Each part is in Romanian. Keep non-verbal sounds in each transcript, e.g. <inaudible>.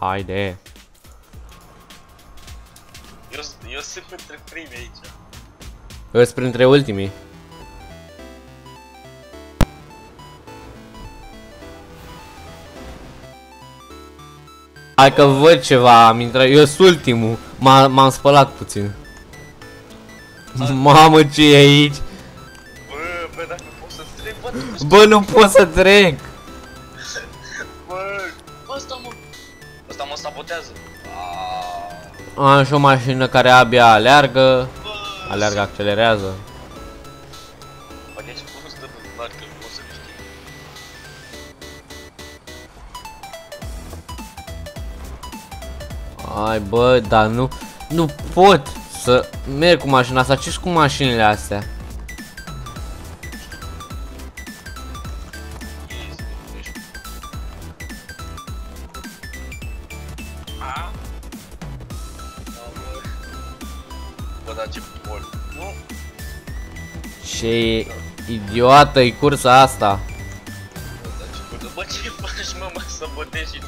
haide. Eu, eu sunt între primii aici. Eu sunt printre ultimii. Hai că văd ceva, am intrat, eu sunt ultimul. M-am spălat puțin. Mamă ce e aici? Bă, bă, dacă pot să trec, bă, tu Bă, nu pot să trec. Ăsta mă sabotează. Aaaa, Am și o mașină care abia aleargă. bă, Aleargă, accelerează. Bă, deci cum stă pe parcă, nu pot să știi. Ai bă, dar nu, nu pot să merg cu mașina asta. ce cu mașinile astea? A? Mamă. Bă, dar ce bol. Nu? Ce idiotă e cursa asta. Bă, dar ce bol. Bă, ce faci, mă, mă sabotezi și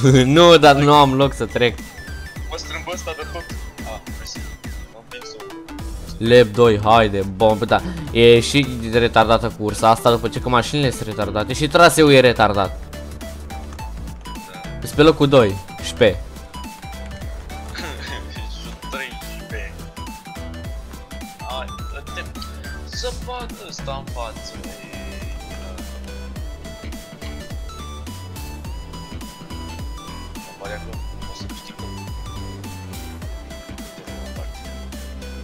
<laughs> nu, dar nu am loc să trec. mă strâmb ăsta de tot. A, mersi. M-am prins-o. Lap 2, haide, bom, da. E și retardată cursa asta după ce că mașinile sunt retardate și traseul e retardat. Sunt pe locul 2, și pe. Și 13. Hai, dă-te. Să bată ăsta în față. e. Mă pare că o să câștigă.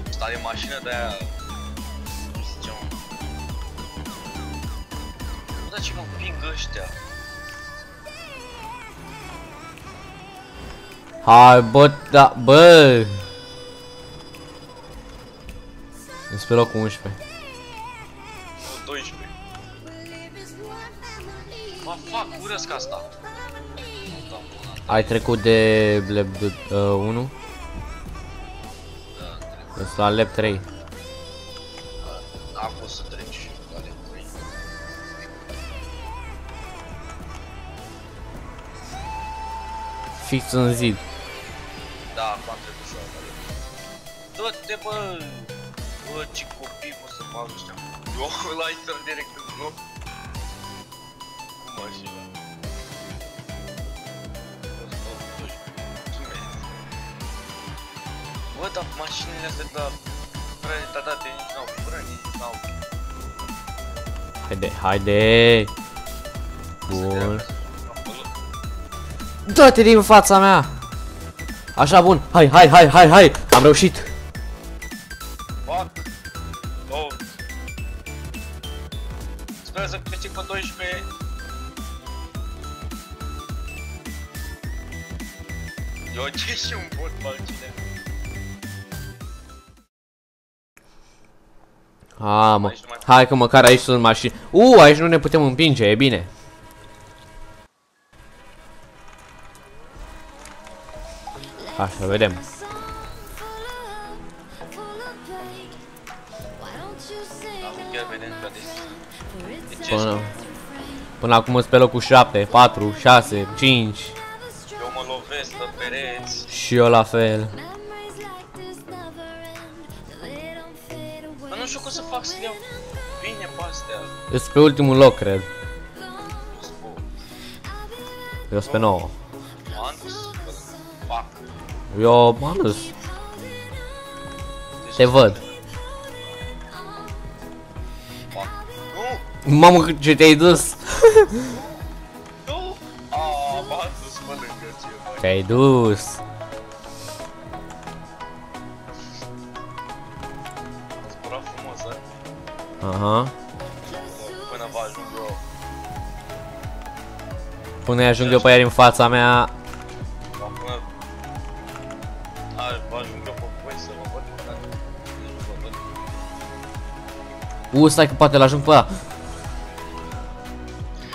Asta e mașină de aia. cum se zice, mă? Bă, dar ce mă împing ăștia? Hai, bă, da, bă. Sunt pe locul 11. Nu, 12. Mă fac, urăsc asta. Da, bună. Ai trecut de lap uh, 1? Da, trebuie. Sunt la lap 3. N-a fost să treci. Care trei. Fix în zid. Da, acum am trecut și eu acolo. Du-te, bă! Bă, ce copii, mă, să fac ăștia. Eu <laughs> la intră direct în bloc. Cu mașina. Bă, dar mașinile astea, da, prea retardate, nici n-au frâni, nici n-au... Haide, haide. Bun. Acolo. Dă-te din fața mea! Așa bun, hai, hai, hai, hai, hai! Am reușit! Fuck! Oh! Sper să câștig pe 12 Eu ce și un bot pe altcine A, mă. Hai că măcar aici sunt mașini. U, aici nu ne putem împinge, e bine. Așa, vedem. Acum chiar vedem că de ce Până, până acum sunt pe locul 7, 4, 6, 5 Eu mă lovesc pe pereți și eu la fel. Dar nu știu cum să fac să le iau bine pe astea Eu sunt pe ultimul loc, cred. Spun Eu sunt pe 9. Manus Fuck Eu m-am dus. Deci Te văd. Fuck Nu! Mamă, ce te-ai dus? Nu! Aaa, m-am dus pe lângă ceva Te-ai dus. Am zburat frumos, a? Aha. Până vă ajung eu Până ajung eu pe iar în fața mea. U, stai că poate l-ajung pe ăla.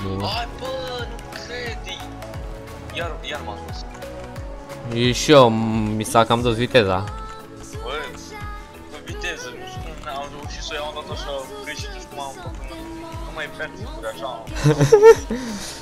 Nu. Ai, bă, nu cred, e- Iar, iar m-am dus. E și eu, m- mi s-a cam dus viteza. Bă, pe viteză, nu știu cum am reușit să o iau în dată așa greșit, nu știu cum am făcut. Nu mai merg sigur așa. <laughs>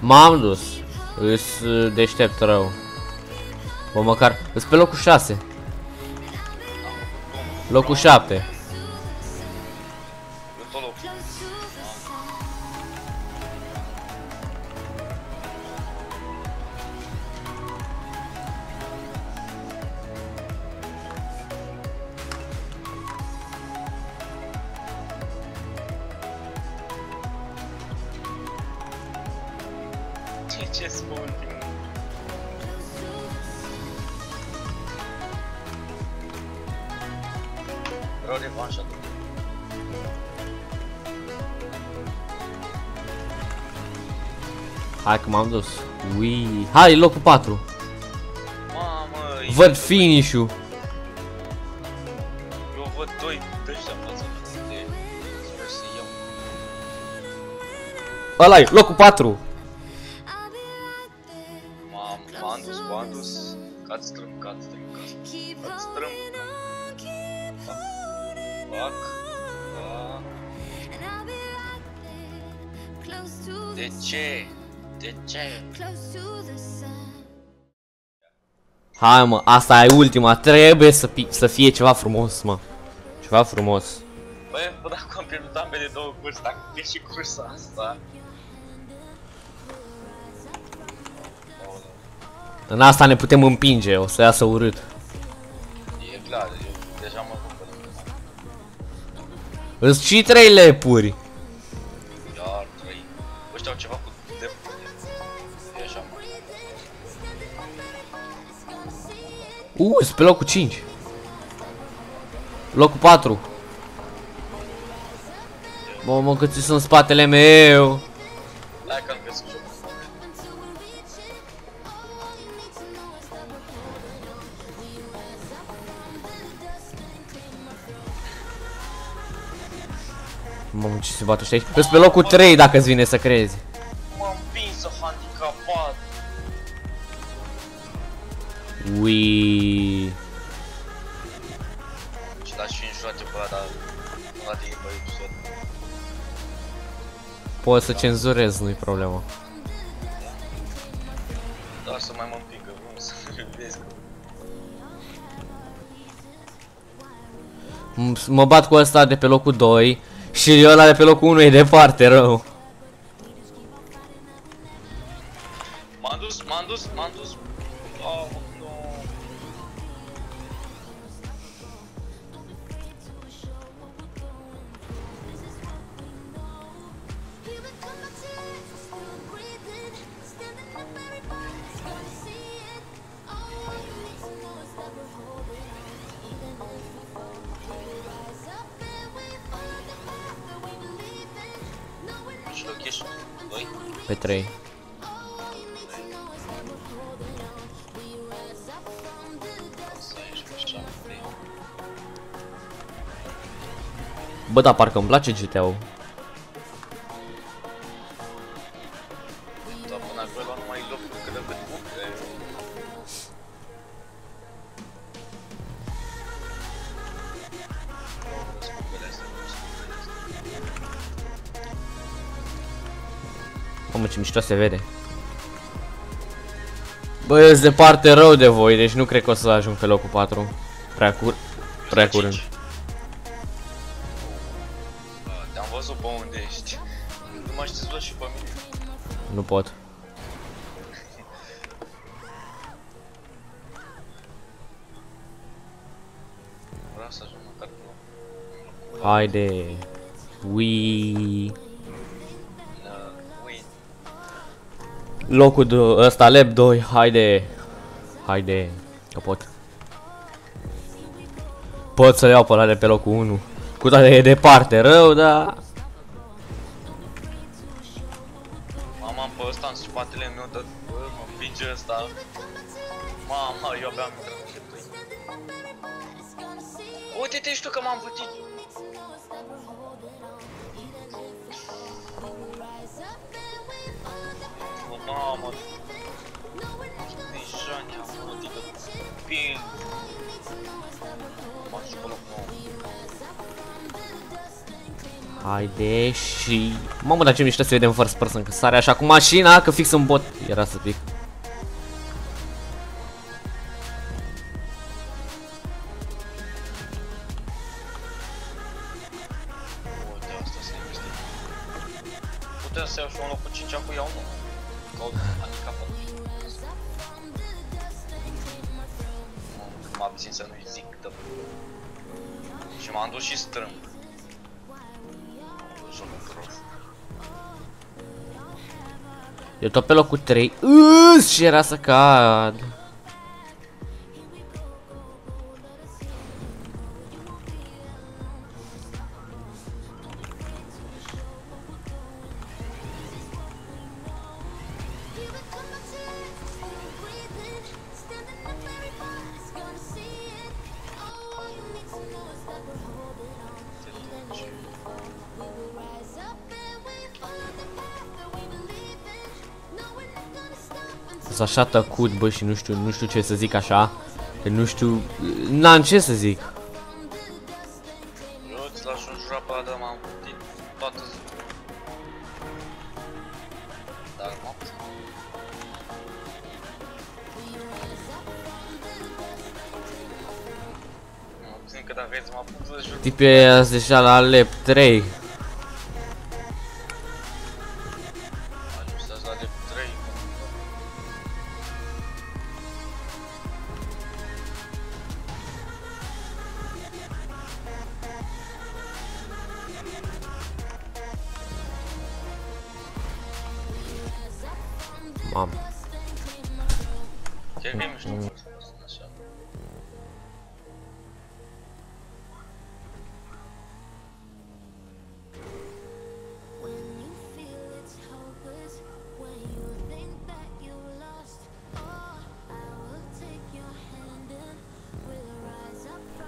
M-am dus. Îs uh, deștept rău. Bă, măcar, îs pe locul 6. Locul 7. Ce ce spun? Vreau revanșa tu. Hai că m-am dus. Ui. Hai, locul 4. Mamă, e- Văd finish-ul. Eu văd doi de ăștia în față de... Sper să iau. ăla e, locul 4. De ce? De ce? Hai mă, asta e ultima. Trebuie să, pi- să fie ceva frumos, mă. Ceva frumos. Băi, bă, dacă am pierdut ambele două curse, dacă pierd și cursa asta... Aoleu. În asta ne putem împinge, o să iasă urât. E clar, eu deja mă văd pe lângă. Îți și trei lepuri. Iar trei. Ăștia au ceva cu de... E așa, mă. Uh, sunt pe locul 5. Locul 4. Mă, mă, cât sunt în spatele meu. Mamă, ce se bate ăștia aici. Sunt pe locul 3 dacă îți vine să crezi. M-am împins handicapat. Ui. Și lași și în joace pe ăla, dar... Ăla de e băi, episod. Poți să cenzurezi, nu-i problema. Dar să mai mă împingă, nu să <laughs> vezi că... M- Mă bat cu ăsta de pe locul 2 și ăla de pe locul 1 e departe rău. M-am dus, m-am dus, m-am dus. Doi? Pe 3. Să ieși pe șapte. Bă, da, parcă îmi place GTA-ul. Mamă, ce mișto se vede. Bă, eu sunt departe rău de voi, deci nu cred că o să ajung pe locul 4. Prea, cur prea curând. Bă, Te-am văzut pe unde ești. Nu mă știți văd și pe mine. Nu pot. Vreau să ajung măcar pe loc. Haide. Ui. Locul de ăsta, lap 2, haide. Haide. Că pot. Pot să-l iau pe ăla de pe locul 1. Cu toate e departe rău, dar... Mama am pe ăsta în spatele meu, dar bă, mă împinge ăsta. Mama, eu abia am intrat în cheptui. Uite-te și tu că m-am putut. Mamă. Deja ne-am putut că ping. M-am și pe loc nou. Haide și... Mamă, dar ce mișto să vedem first person că sare așa cu mașina, că fix în bot era să pic. Eu tot pe locul 3. Uuu, și era să cad. Sunt așa tăcut, bă, și nu știu, nu știu ce să zic așa. Că nu știu, n-am ce să zic. Eu îți lași un jura pe ăla, dar m-am din toată ziua. Dar noapte. Mă puțin că dacă îți mă apuc să jur Tipul ăia deja la lep 3.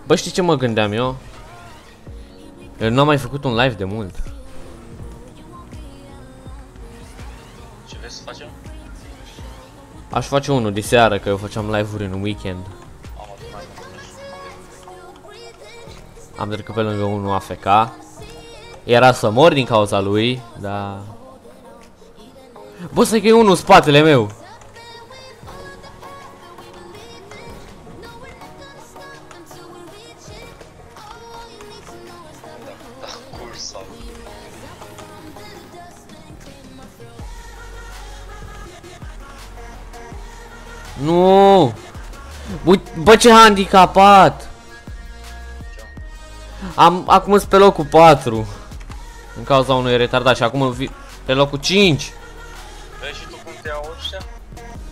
Bă, știi ce mă gândeam eu? Eu n-am mai făcut un live de mult. Ce vrei să facem? Aș face unul de seară, că eu făceam live-uri în weekend. Am adus mai mult Am trecut pe lângă unul AFK. Era să mor din cauza lui, dar... Bă, să că e unul în spatele meu. Nu! Uite, bă, ce handicapat! Am, acum sunt pe locul 4. În cauza unui retardat și acum vi- pe locul 5. Vezi și tu cum te iau ăștia?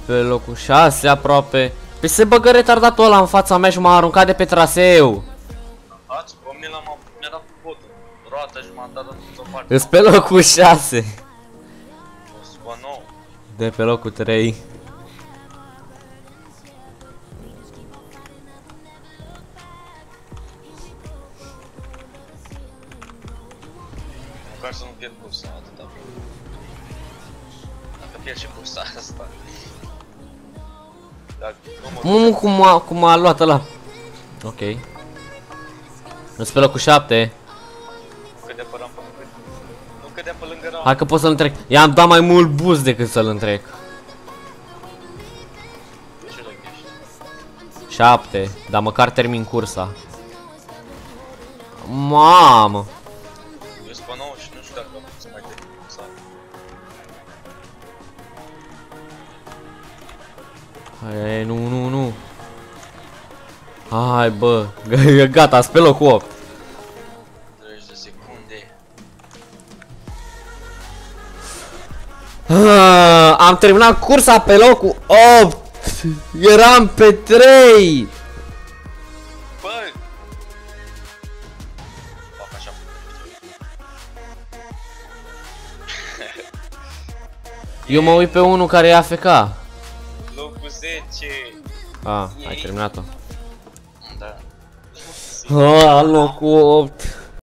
Pe locul 6 aproape. Păi se băgă retardatul ăla în fața mea și m-a aruncat de pe traseu. Ați, pe mine l-am mi-a dat cu botul Roata și m-a dat într-o parte Îs pe locul 6. O să bă, nou De pe locul 3. Să nu pierd cursa, atâta vreau Dacă pierd și cursa asta Dacă nu mă Mă, cum a, cum a luat ăla. Ok. Îs pe locul 7. cădea pe rampă, nu cădea Nu cădea pe lângă rampă Hai că pot să-l întrec. I-am dat mai mult boost decât să-l întrec. Ce le ești? 7. Dar măcar termin cursa. Mamă. Hai, nu, nu, nu. Hai, bă. G- <laughs> Gata, sunt pe locul 8. 30 de secunde Ah, am terminat cursa pe locul 8. Eram pe 3. Bă! Fac așa Eu mă uit pe unul care e AFK. Locul 10 Ah, ai terminat-o. Da Ah, locul 8.